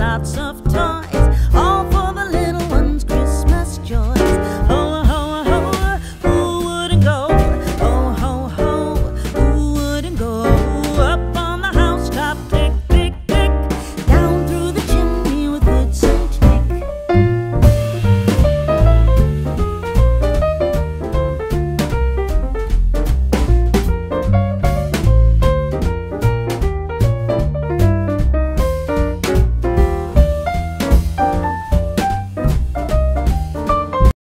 lots of time.